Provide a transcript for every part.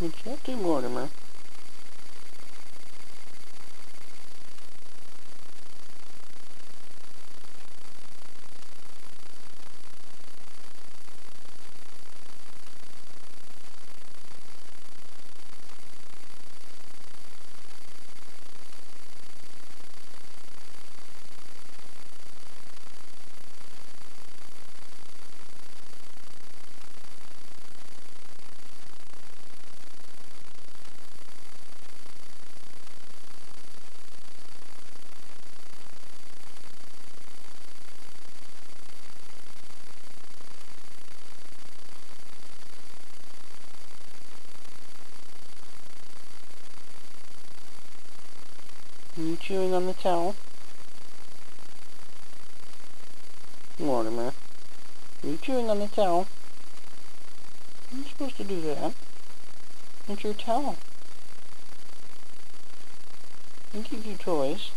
What's up to Mortimer? Are you chewing on the towel? Mortimer. Are you chewing on the towel? You're not supposed to do that. It's your towel. You keep you toys.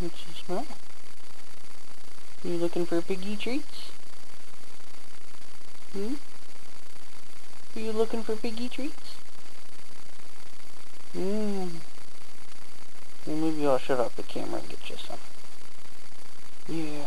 What's the smell? You looking for piggy treats? Hmm? Are you looking for piggy treats? Mmm. Well, maybe I'll shut off the camera and get you some. Yeah.